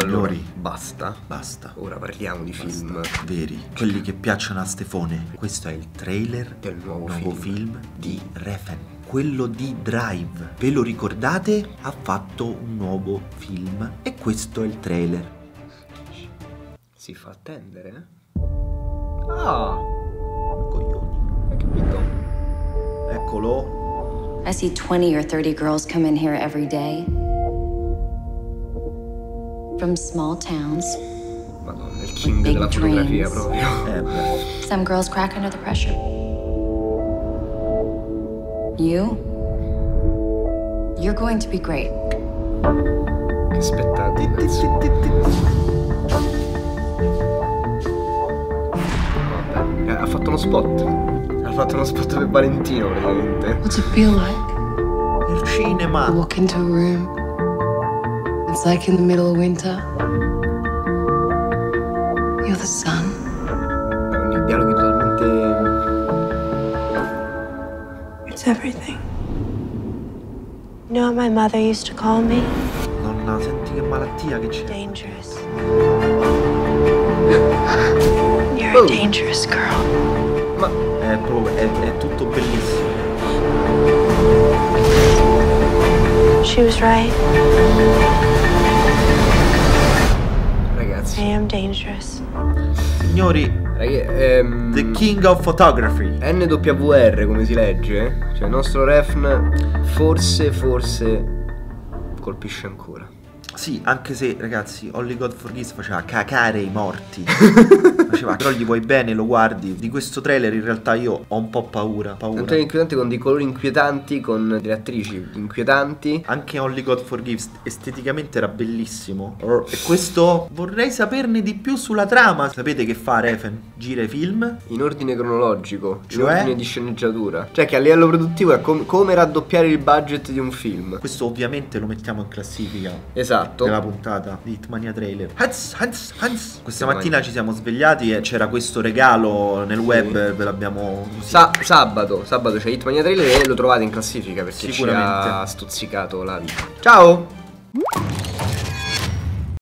Allora, Signori, basta. basta. Ora parliamo di film Veri, quelli che piacciono a Stefone. Questo è il trailer del nuovo, nuovo film. film di Refn, quello di Drive. Ve lo ricordate? Ha fatto un nuovo film e questo è il trailer. Si fa attendere, eh? Ah, Coglioni. hai capito? Eccolo. I see 20 or 30 girls come in here every day. From small towns. Madonna, il king Big della fotografia dreams. proprio. Eh. Some girls crack under the pressure. You? You're going to be great. Che spettacolo. Vabbè, eh, ha fatto uno spot. Ha fatto uno spot per Valentino praticamente. What's it feel like? Il cinema. You walk into a room. It's like in the middle of winter. You're the sun. It's everything. You know what my mother used to call me? Senti che malattia che c'è. Dangerous. You're a dangerous girl. Ma È, è, è tutto bellissimo. She was right. Dangerous. Signori, ehm, The King of Photography. NWR come si legge? Cioè il nostro refn forse, forse colpisce ancora. Sì, anche se, ragazzi, Holly God Forgives faceva cacare i morti. faceva, però gli vuoi bene, lo guardi. Di questo trailer in realtà io ho un po' paura. Un paura. trailer inquietante con dei colori inquietanti, con delle attrici inquietanti. Anche Only God Forgives esteticamente era bellissimo. E questo vorrei saperne di più sulla trama. Sapete che fa Refen? Gira i film. In ordine cronologico, Cioè? in ordine di sceneggiatura. Cioè che a livello produttivo è com- come raddoppiare il budget di un film. Questo ovviamente lo mettiamo in classifica Esatto. Della puntata di Hitmania Trailer. Hans, Hans, Hans. Questa Hitmania. mattina ci siamo svegliati e c'era questo regalo nel web, ve l'abbiamo. Sa- sabato, sabato c'è Hitmania Trailer e lo trovate in classifica perché ci ha stuzzicato la vita. Ciao!